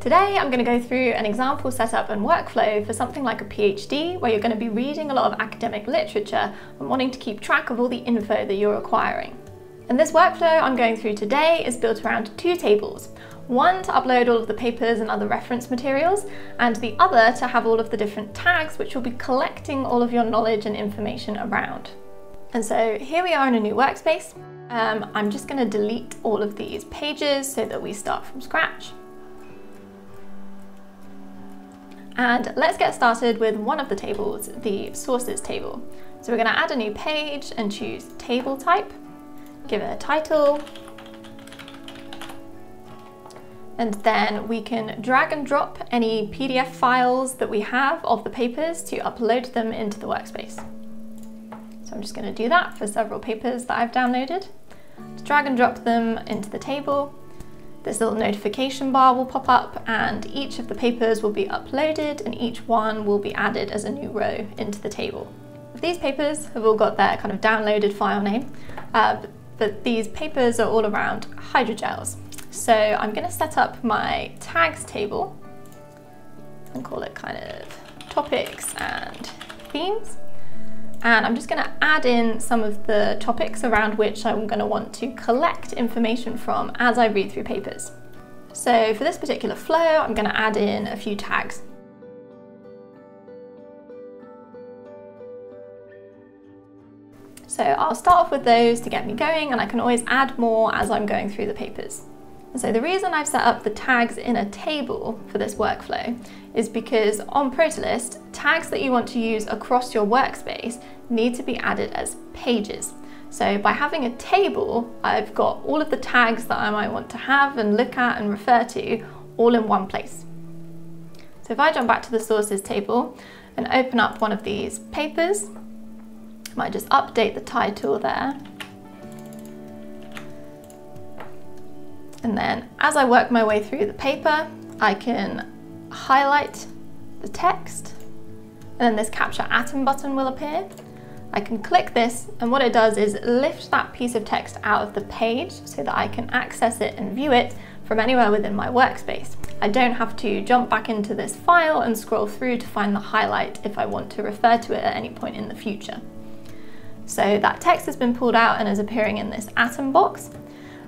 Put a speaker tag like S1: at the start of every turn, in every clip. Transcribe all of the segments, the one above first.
S1: Today I'm going to go through an example setup and workflow for something like a PhD where you're going to be reading a lot of academic literature and wanting to keep track of all the info that you're acquiring. And this workflow I'm going through today is built around two tables. One to upload all of the papers and other reference materials, and the other to have all of the different tags which will be collecting all of your knowledge and information around. And so here we are in a new workspace. Um, I'm just going to delete all of these pages so that we start from scratch. And let's get started with one of the tables, the sources table. So we're going to add a new page and choose table type, give it a title, and then we can drag and drop any PDF files that we have of the papers to upload them into the workspace. So I'm just going to do that for several papers that I've downloaded. Just drag and drop them into the table this little notification bar will pop up and each of the papers will be uploaded and each one will be added as a new row into the table. These papers have all got their kind of downloaded file name, uh, but these papers are all around hydrogels. So I'm going to set up my tags table and call it kind of topics and themes and I'm just going to add in some of the topics around which I'm going to want to collect information from as I read through papers. So for this particular flow, I'm going to add in a few tags. So I'll start off with those to get me going and I can always add more as I'm going through the papers. So the reason I've set up the tags in a table for this workflow is because on Protolyst, tags that you want to use across your workspace need to be added as pages. So by having a table, I've got all of the tags that I might want to have and look at and refer to all in one place. So if I jump back to the sources table and open up one of these papers, I might just update the title there And then as I work my way through the paper, I can highlight the text and then this capture atom button will appear. I can click this and what it does is lift that piece of text out of the page so that I can access it and view it from anywhere within my workspace. I don't have to jump back into this file and scroll through to find the highlight if I want to refer to it at any point in the future. So that text has been pulled out and is appearing in this atom box.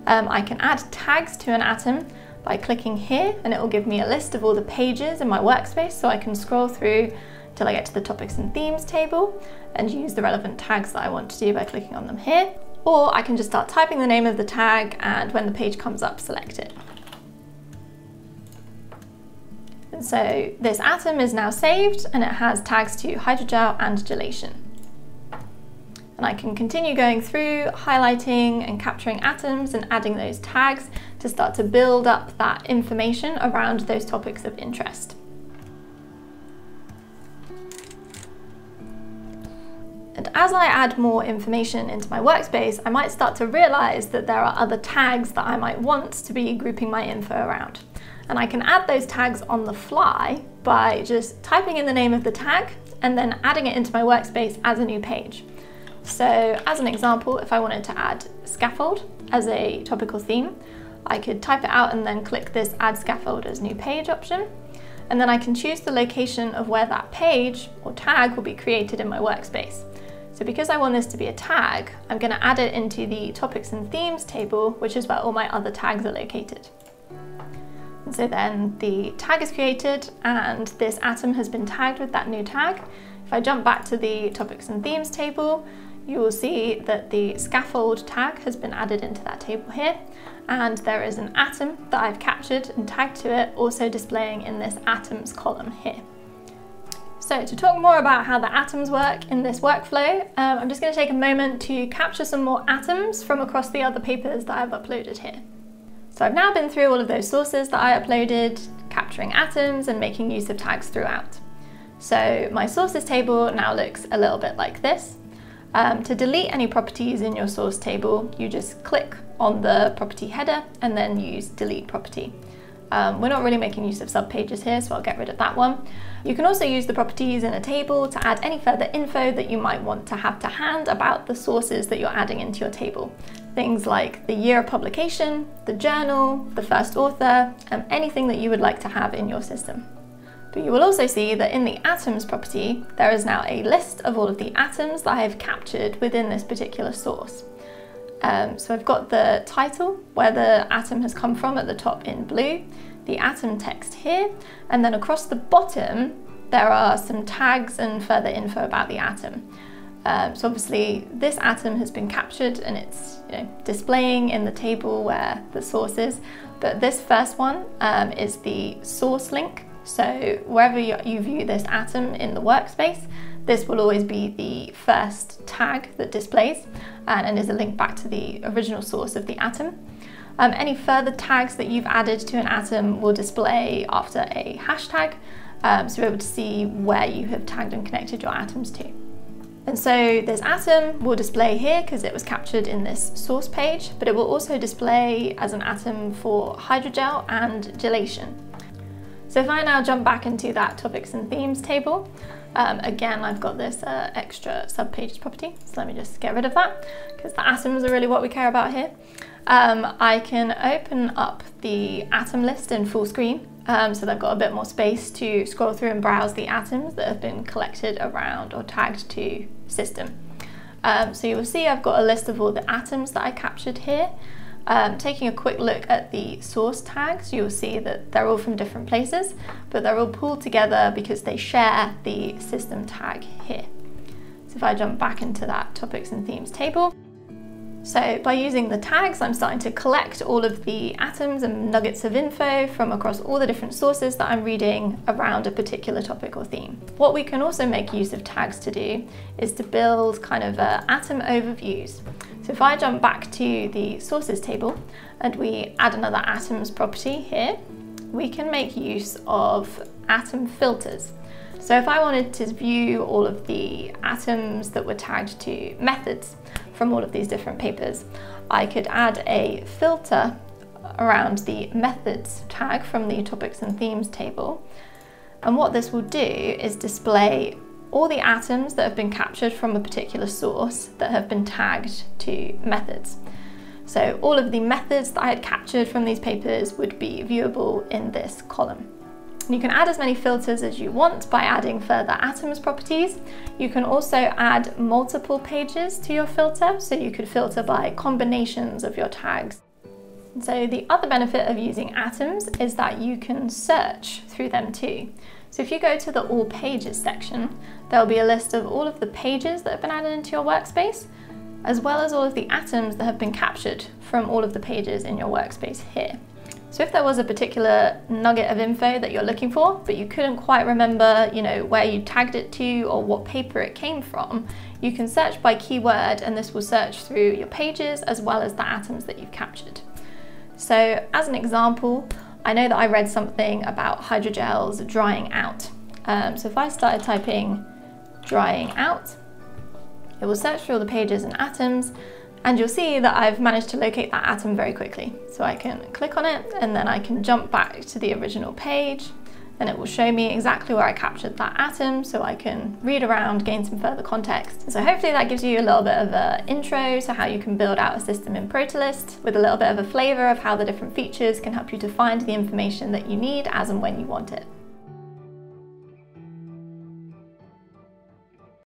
S1: Um, I can add tags to an atom by clicking here and it will give me a list of all the pages in my workspace so I can scroll through till I get to the topics and themes table and use the relevant tags that I want to do by clicking on them here. Or I can just start typing the name of the tag and when the page comes up, select it. And so this atom is now saved and it has tags to hydrogel and gelation. And I can continue going through, highlighting and capturing atoms and adding those tags to start to build up that information around those topics of interest. And as I add more information into my workspace, I might start to realize that there are other tags that I might want to be grouping my info around. And I can add those tags on the fly by just typing in the name of the tag and then adding it into my workspace as a new page. So as an example, if I wanted to add scaffold as a topical theme, I could type it out and then click this add scaffold as new page option. And then I can choose the location of where that page or tag will be created in my workspace. So because I want this to be a tag, I'm going to add it into the topics and themes table, which is where all my other tags are located. And so then the tag is created and this atom has been tagged with that new tag. If I jump back to the topics and themes table, you will see that the scaffold tag has been added into that table here and there is an atom that I've captured and tagged to it also displaying in this atoms column here. So to talk more about how the atoms work in this workflow, um, I'm just going to take a moment to capture some more atoms from across the other papers that I've uploaded here. So I've now been through all of those sources that I uploaded, capturing atoms and making use of tags throughout. So my sources table now looks a little bit like this. Um, to delete any properties in your source table, you just click on the property header and then use delete property. Um, we're not really making use of subpages here, so I'll get rid of that one. You can also use the properties in a table to add any further info that you might want to have to hand about the sources that you're adding into your table. things like the year of publication, the journal, the first author, and anything that you would like to have in your system. But you will also see that in the atoms property, there is now a list of all of the atoms that I have captured within this particular source. Um, so I've got the title, where the atom has come from at the top in blue, the atom text here, and then across the bottom, there are some tags and further info about the atom. Um, so obviously this atom has been captured and it's you know, displaying in the table where the source is, but this first one um, is the source link. So wherever you, view this atom in the workspace, this will always be the first tag that displays and, and is a link back to the original source of the atom. Um, any further tags that you've added to an atom will display after a hashtag, um, so you're able to see where you have tagged and connected your atoms to. And so this atom will display here because it was captured in this source page, but it will also display as an atom for hydrogel and gelation. So if I now jump back into that topics and themes table, um, again, I've got this uh, extra subpages property, so let me just get rid of that because the atoms are really what we care about here. Um, I can open up the atom list in full screen um, so I've got a bit more space to scroll through and browse the atoms that have been collected around or tagged to system. Um, so you will see I've got a list of all the atoms that I captured here. Um, taking a quick look at the source tags, you will see that they're all from different places, but they're all pulled together because they share the system tag here. So if I jump back into that topics and themes table, so by using the tags, I'm starting to collect all of the atoms and nuggets of info from across all the different sources that I'm reading around a particular topic or theme. What we can also make use of tags to do is to build kind of uh, atom overviews. So if I jump back to the sources table and we add another atoms property here, we can make use of atom filters. So if I wanted to view all of the atoms that were tagged to methods, from all of these different papers. I could add a filter around the methods tag from the topics and themes table. And what this will do is display all the atoms that have been captured from a particular source that have been tagged to methods. So all of the methods that I had captured from these papers would be viewable in this column. You can add as many filters as you want by adding further atoms properties. You can also add multiple pages to your filter, so you could filter by combinations of your tags. So the other benefit of using atoms is that you can search through them too. So if you go to the all pages section, there'll be a list of all of the pages that have been added into your workspace, as well as all of the atoms that have been captured from all of the pages in your workspace here. So if there was a particular nugget of info that you're looking for, but you couldn't quite remember, you know, where you tagged it to or what paper it came from, you can search by keyword and this will search through your pages as well as the atoms that you've captured. So as an example, I know that I read something about hydrogels drying out. Um, so if I started typing drying out, it will search through all the pages and atoms and you'll see that I've managed to locate that atom very quickly. So I can click on it and then I can jump back to the original page and it will show me exactly where I captured that atom so I can read around, gain some further context. So hopefully that gives you a little bit of an intro to how you can build out a system in Protolyst with a little bit of a flavour of how the different features can help you to find the information that you need as and when you want it.